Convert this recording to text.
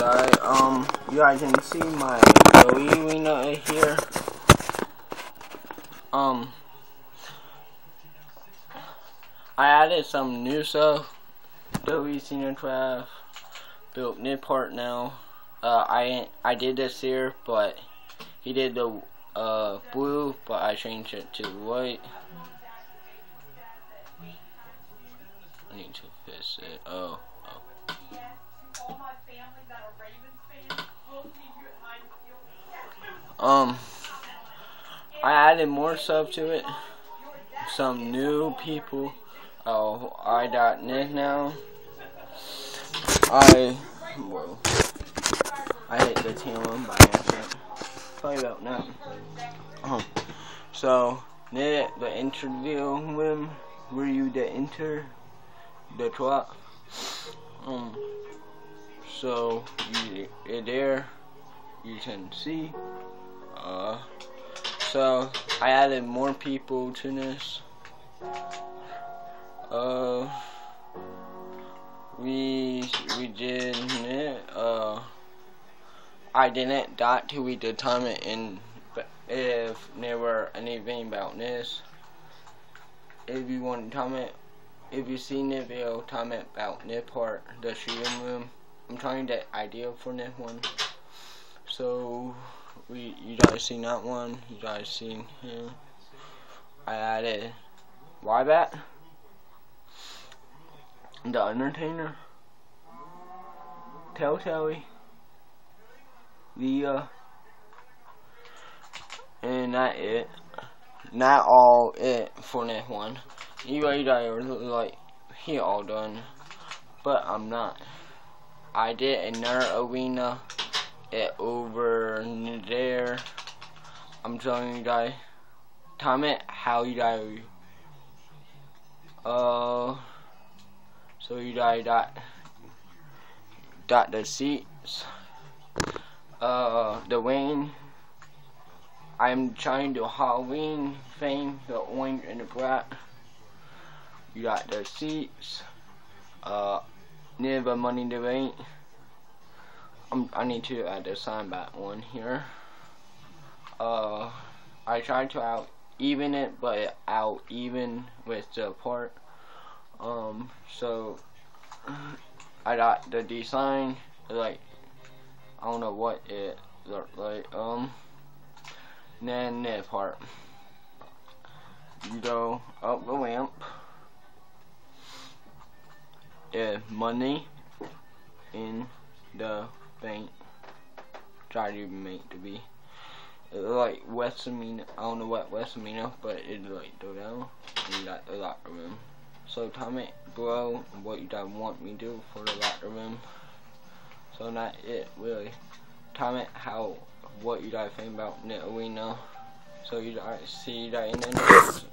Um, you guys can see my Zoe arena here. Um, I added some new stuff. Adobe Senior 12 built new part now. Uh, I I did this here, but he did the uh, blue, but I changed it to white. I need to fix it. Oh. Um, I added more stuff to it. Some new people. Oh, I got Nick now. I, whoa. I hit the team by accident. Sorry about that. Um, so, Nick, the interview him. Were you the enter? The twat? Um, so, you, there. You can see. Uh, so I added more people to this. Uh, we we did it. Uh, I didn't dot to we did time it in if there were anything about this. If you want to comment, if you seen the video, comment about this part, the shooting room. I'm trying to idea for this one. So we you guys seen that one? You guys seen him? I added Wyatt, The Undertaker, Telltale, Leah, uh, and that it. Not all it for that one. You guys are like he all done, but I'm not. I did another arena it over there. I'm telling you guys. Comment how you guys. Uh. So you guys got got the seats. Uh, the wing. I'm trying to Halloween thing, the orange and the black. You got the seats. Uh, never money bank. I'm, I need to add the sign back one here. Uh, I tried to out even it, but out even with the part. Um, so I got the design like I don't know what it looked like. Um, then the part. You go up the ramp. Yeah, money in the bank. Try to make to be. like West Amina, I don't know what West Amina, but it like down and got the locker room. So comment below what you guys want me to do for the locker room. So not it really. Comment how what you guys think about the arena. So you guys see that in the next